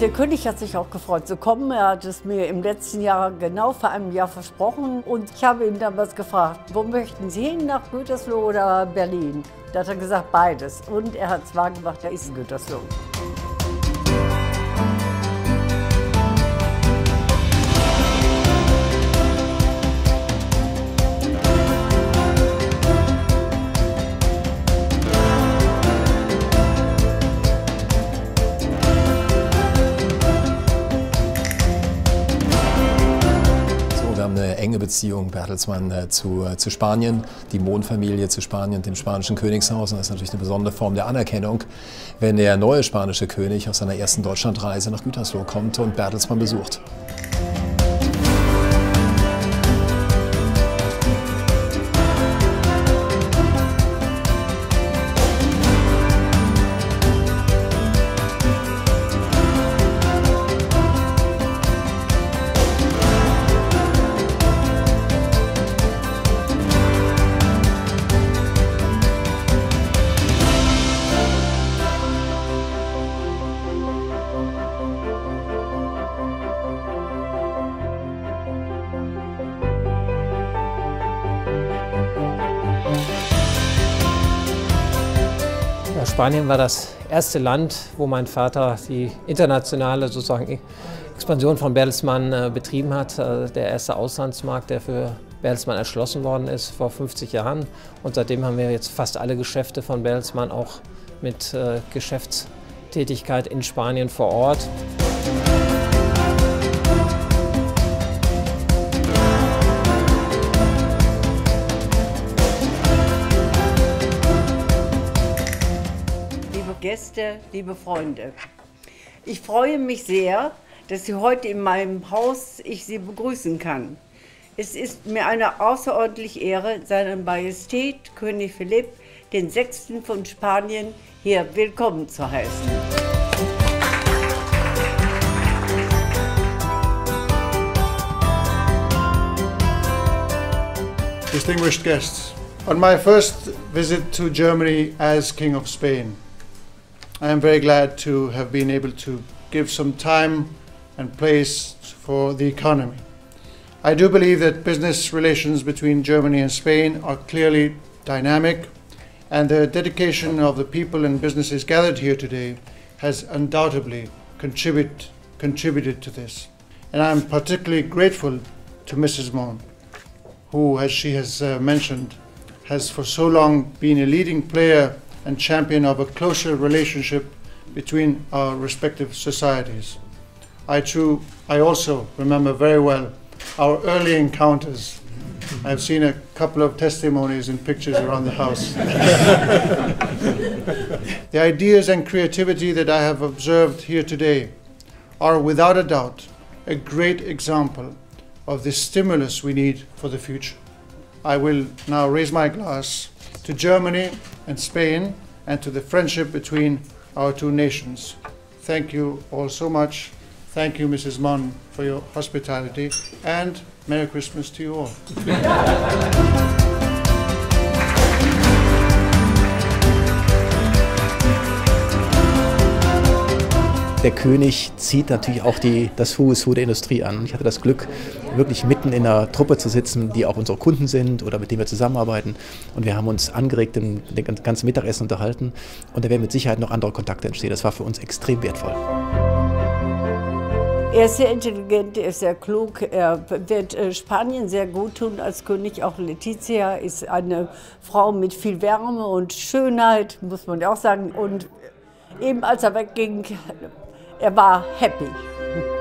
Der König hat sich auch gefreut zu kommen. Er hat es mir im letzten Jahr genau vor einem Jahr versprochen. Und ich habe ihn damals gefragt, wo möchten Sie hin, nach Gütersloh oder Berlin? Da hat er gesagt, beides. Und er hat es wahr gemacht, er ist in Gütersloh. Eine enge Beziehung Bertelsmann äh, zu, äh, zu Spanien, die Mondfamilie zu Spanien, dem spanischen Königshaus. Und das ist natürlich eine besondere Form der Anerkennung, wenn der neue spanische König aus seiner ersten Deutschlandreise nach Gütersloh kommt und Bertelsmann besucht. Spanien war das erste Land, wo mein Vater die internationale sozusagen Expansion von Bertelsmann äh, betrieben hat. Äh, der erste Auslandsmarkt, der für Bertelsmann erschlossen worden ist vor 50 Jahren. Und seitdem haben wir jetzt fast alle Geschäfte von Bertelsmann auch mit äh, Geschäftstätigkeit in Spanien vor Ort. Gäste, liebe Freunde. Ich freue mich sehr, dass Sie heute in meinem Haus ich Sie begrüßen kann. Es ist mir eine außerordentliche Ehre, seine Majestät König Philipp den Sechsten von Spanien hier willkommen zu heißen. Distinguished guests, on my first visit to Germany as King of Spain, I am very glad to have been able to give some time and place for the economy. I do believe that business relations between Germany and Spain are clearly dynamic, and the dedication of the people and businesses gathered here today has undoubtedly contribute, contributed to this. And I'm particularly grateful to Mrs. Mon, who, as she has uh, mentioned, has for so long been a leading player and champion of a closer relationship between our respective societies. I, too, I also remember very well our early encounters. I've seen a couple of testimonies and pictures around the house. the ideas and creativity that I have observed here today are without a doubt a great example of the stimulus we need for the future. I will now raise my glass to Germany and Spain and to the friendship between our two nations. Thank you all so much. Thank you, Mrs. Munn, for your hospitality, and Merry Christmas to you all. Der König zieht natürlich auch die, das Who is Who der Industrie an. Ich hatte das Glück, wirklich mitten in einer Truppe zu sitzen, die auch unsere Kunden sind oder mit denen wir zusammenarbeiten. Und wir haben uns angeregt den, den ganzen Mittagessen unterhalten. Und da werden mit Sicherheit noch andere Kontakte entstehen. Das war für uns extrem wertvoll. Er ist sehr intelligent, er ist sehr klug, er wird äh, Spanien sehr gut tun als König. Auch Letizia ist eine Frau mit viel Wärme und Schönheit, muss man ja auch sagen. Und eben als er wegging, er war happy.